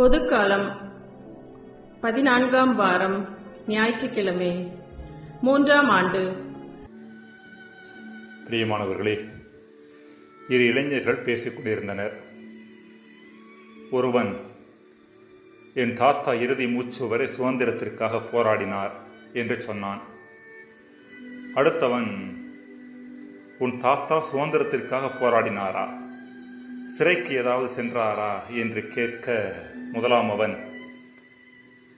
பொதுக்காலம் பதினான்காம் வாரம் ஞாயிற்றுக்கிழமை மூன்றாம் ஆண்டு. பிரியமானவர்களே இரு இளைஞர்கள் பேசிக் கொண்டிருந்தனர். ஒருவன் என் தாத்தா இறுதி மூச்சு வரை சுதந்திரத்திற்காக போராடினார் என்று சொன்னான். அடுத்தவன் உன் தாத்தா சுதந்திரத்திற்காக போராடினாரா? சிறைக்கு ஏதாவது சென்றாரா? என்று கேட்க முதலாம் அவன்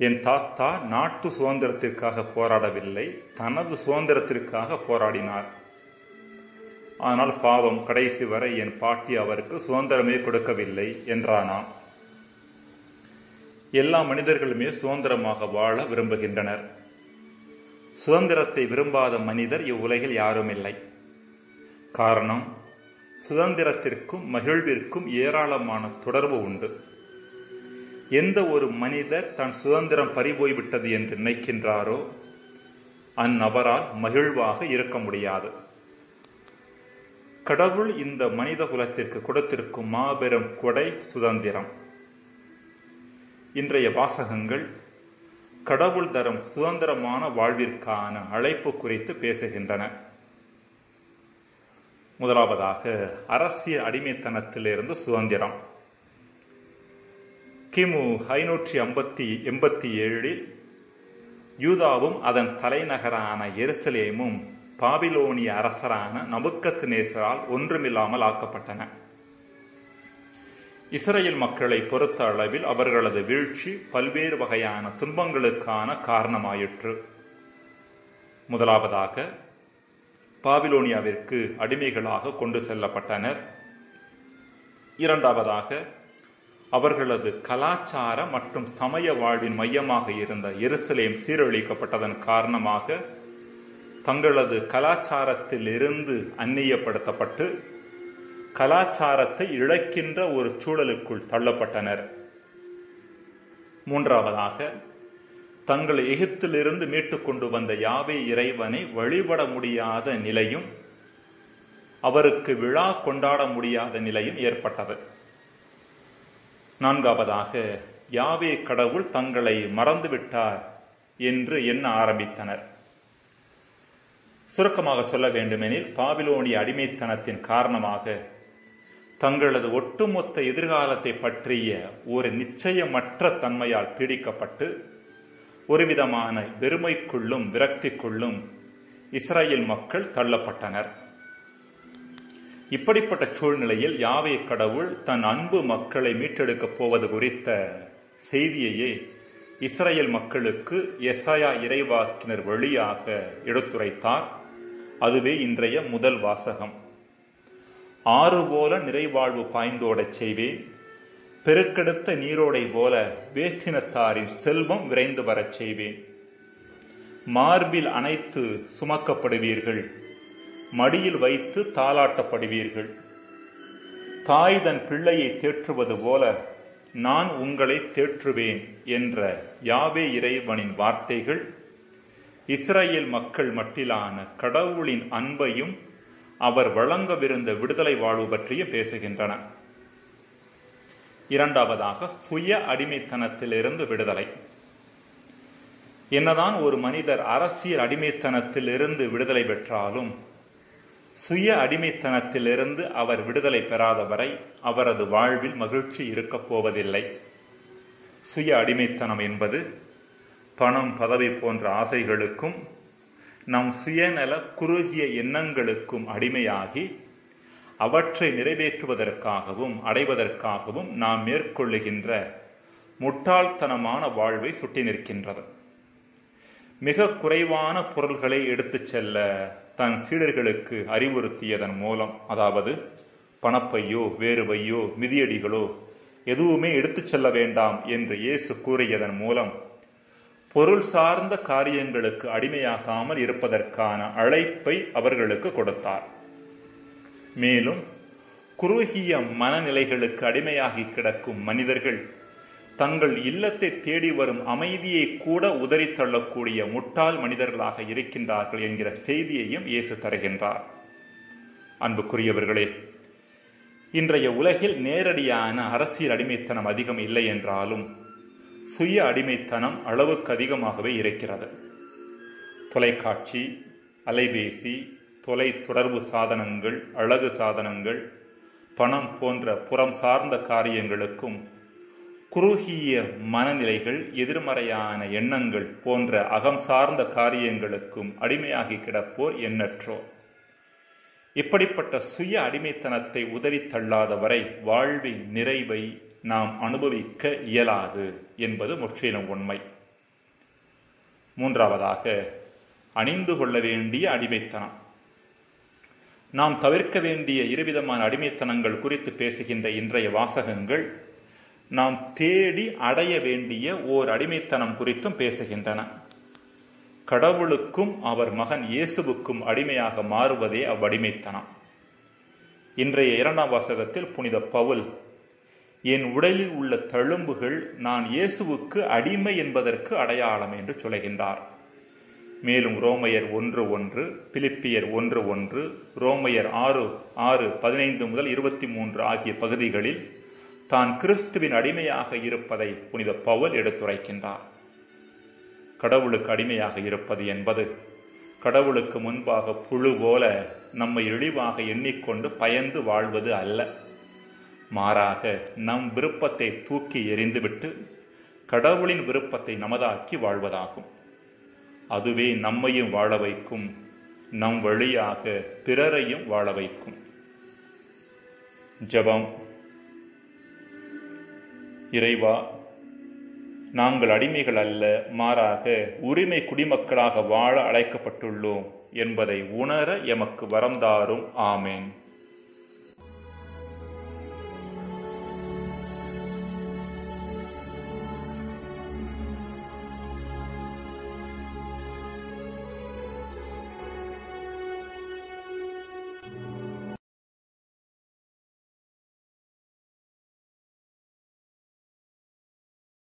என் தாத்தா நாட்டு சுதந்திரத்திற்காக போராடவில்லை தனது சுதந்திரத்திற்காக போராடினார். ஆனால் பாவம் கடைசி வரை என் பாட்டி அவருக்கு சுதந்திரமே கொடுக்கவில்லை என்றானாம் எல்லா மனிதர்களுமே சுதந்திரமாக வாழ விரும்புகின்றனர். சுதந்திரத்தை விரும்பாத மனிதர் இவ்வுலகில் யாரும் இல்லை காரணம் சுதந்திரத்திற்கும் மகிழ்விற்கும் ஏராளமான தொடர்பு உண்டு. எந்த ஒரு மனிதர் தன் சுதந்திரம் பறிபோய்விட்டது என்று நினைக்கின்றாரோ அந்நபரால் மகிழ்வாக இருக்க முடியாது. கடவுள் இந்த மனித குலத்திற்கு கொடுத்திருக்கும் மாபெரும் கொடை சுதந்திரம். இன்றைய வாசகங்கள் கடவுள் தரும் சுதந்திரமான வாழ்விற்கான அழைப்பு குறித்து பேசுகின்றன. முதலாவதாக அரசியல் அடிமைத்தனத்திலிருந்து சுதந்திரம். கிமு ஐநூற்றி ஐம்பத்தி எண்பத்தி ஏழில் யூதாவும் அதன் தலைநகரான எருசலேமும் பாபிலோனிய அரசரான நபுக்கத் நேசரால் ஒன்றுமில்லாமல் ஆக்கப்பட்டன. இஸ்ரேல் மக்களை பொறுத்த அளவில் அவர்களது வீழ்ச்சி பல்வேறு வகையான துன்பங்களுக்கான காரணமாயிற்று. முதலாவதாக பாபிலோனியாவிற்கு அடிமைகளாக கொண்டு செல்லப்பட்டனர். இரண்டாவதாக அவர்களது கலாச்சார மற்றும் சமய வாழ்வின் மையமாக இருந்த எருசலேம் சீரழிக்கப்பட்டதன் காரணமாக தங்களது கலாச்சாரத்தில் இருந்து அந்நியப்படுத்தப்பட்டு கலாச்சாரத்தை இழக்கின்ற ஒரு சூழலுக்குள் தள்ளப்பட்டனர். மூன்றாவதாக தங்களை எகிப்திலிருந்து மீட்டு கொண்டு வந்த யாவே இறைவனை வழிபட முடியாத நிலையும் அவருக்கு விழா கொண்டாட முடியாத நிலையும் ஏற்பட்டது. நான்காவதாக யாவே கடவுள் தங்களை மறந்துவிட்டார் என்று எண்ண ஆரம்பித்தனர். சுருக்கமாக சொல்ல வேண்டுமெனில் பாபிலோனிய அடிமைத்தனத்தின் காரணமாக தங்களது ஒட்டுமொத்த எதிர்காலத்தை பற்றிய ஒரு நிச்சயமற்ற தன்மையால் பீடிக்கப்பட்டு ஒருவிதமான வெறுமைக்குள்ளும் விரக்திக்குள்ளும் இஸ்ரேல் மக்கள் தள்ளப்பட்டனர். இப்படிப்பட்ட சூழ்நிலையில் யாவை கடவுள் தன் அன்பு மக்களை மீட்டெடுக்கப் போவது குறித்த செய்தியையே இஸ்ரேல் மக்களுக்கு எஸ்ஐயா இறைவாக்கினர் வழியாக எடுத்துரைத்தார். அதுவே இன்றைய முதல் வாசகம். ஆறு போல நிறைவாழ்வு பாய்ந்தோடச் செய்வேன். பெருக்கெடுத்த நீரோடை போல வேற்றினத்தாரின் செல்வம் விரைந்து வரச் செய்வேன். மார்பில் அனைத்து சுமக்கப்படுவீர்கள். மடியில் வைத்து தாளாட்டப்படுவீர்கள். தாய் தன் பிள்ளையை தேற்றுவது போல நான் உங்களை தேற்றுவேன் என்ற யாவே இறைவனின் வார்த்தைகள் இஸ்ரேல் மக்கள் மட்டிலான கடவுளின் அன்பையும் அவர் வழங்கவிருந்த விடுதலை வாழ்வு பற்றியும் பேசுகின்றன. இரண்டாவதாக சுய அடிமைத்தனத்திலிருந்து விடுதலை. என்னதான் ஒரு மனிதர் அரசியல் அடிமைத்தனத்திலிருந்து விடுதலை பெற்றாலும் சுய அடிமைத்தனத்திலிருந்து அவர் விடுதலை பெறாத வரை அவரது வாழ்வில் மகிழ்ச்சி இருக்கப் போவதில்லை. சுய அடிமைத்தனம் என்பது பணம் பதவி போன்ற ஆசைகளுக்கும் நம் சுயநல குறுகிய எண்ணங்களுக்கும் அடிமையாகி அவற்றை நிறைவேற்றுவதற்காகவும் அடைவதற்காகவும் நாம் மேற்கொள்ளுகின்ற முட்டாள்தனமான வாழ்வை சுட்டி நிற்கின்றது. மிக குறைவான பொருள்களை எடுத்துச் செல்ல தன் சீடர்களுக்கு அறிவுறுத்தியதன் மூலம் அதாவது பணப்பையோ வேறுவையோ மிதியடிகளோ எதுவுமே எடுத்துச் செல்ல வேண்டாம் என்று இயேசு கூறியதன் மூலம் பொருள் சார்ந்த காரியங்களுக்கு அடிமையாகாமல் இருப்பதற்கான அழைப்பை அவர்களுக்கு கொடுத்தார். மேலும் குறுகிய மனநிலைகளுக்கு அடிமையாகி கிடக்கும் மனிதர்கள் தங்கள் இல்லத்தை தேடி வரும் அமைதியை கூட உதறி தள்ளக்கூடிய முட்டாள் மனிதர்களாக இருக்கின்றார்கள் என்கிற செய்தியையும் இயேசு தருகின்றார். அன்புக்குரியவர்களே இன்றைய உலகில் நேரடியான அரசியல் அடிமைத்தனம் அதிகம் இல்லை என்றாலும் சுய அடிமைத்தனம் அளவுக்கு அதிகமாகவே இருக்கிறது. தொலைக்காட்சி அலைபேசி தொலை தொடர்பு சாதனங்கள் அழகு சாதனங்கள் பணம் போன்ற புறம் சார்ந்த காரியங்களுக்கும் குறுகிய மனநிலைகள் எதிர்மறையான எண்ணங்கள் போன்ற அகம் சார்ந்த காரியங்களுக்கும் அடிமையாகி கிடப்போர் எண்ணற்றோர். இப்படிப்பட்ட சுய அடிமைத்தனத்தை உதறி தள்ளாதவரை வாழ்வின் நிறைவை நாம் அனுபவிக்க இயலாது என்பது முற்றிலும் உண்மை. மூன்றாவதாக அணிந்து கொள்ள வேண்டிய அடிமைத்தனம். நாம் தவிர்க்க வேண்டிய இருவிதமான அடிமைத்தனங்கள் குறித்து பேசுகின்ற இன்றைய வாசகங்கள் நாம் தேடி அடைய வேண்டிய ஓர் அடிமைத்தனம் குறித்தும் பேசுகின்றன. கடவுளுக்கும் அவர் மகன் இயேசுவுக்கும் அடிமையாக மாறுவதே அவ்வடிமைத்தனம். இன்றைய இரண்டாம் வாசகத்தில் புனித பவுல் என் உடலில் உள்ள தழும்புகள் நான் இயேசுவுக்கு அடிமை என்பதற்கு அடையாளம் என்று சொல்கின்றார். மேலும் ரோமையர் ஒன்று ஒன்று பிலிப்பியர் ஒன்று ஒன்று ரோமையர் ஆறு ஆறு பதினைந்து முதல் இருபத்தி மூன்று ஆகிய பகுதிகளில் தான் கிறிஸ்துவின் அடிமையாக இருப்பதை புனித பவுல் எடுத்துரைக்கின்றார். கடவுளுக்கு அடிமையாக இருப்பது என்பது கடவுளுக்கு முன்பாக புழு போல நம்மை இழிவாக எண்ணிக்கொண்டு பயந்து வாழ்வது அல்ல. மாறாக நம் விருப்பத்தை தூக்கி எறிந்துவிட்டு கடவுளின் விருப்பத்தை நமதாக்கி வாழ்வதாகும். அதுவே நம்மையும் வாழ வைக்கும் நம் வழியாக பிறரையும் வாழ வைக்கும். ஜபம். இறைவா நாங்கள் அடிமைகள் அல்ல மாறாக உரிமை குடிமக்களாக வாழ அழைக்கப்பட்டுள்ளோம் என்பதை உணர எமக்கு வரந்தாரும் ஆமேன்.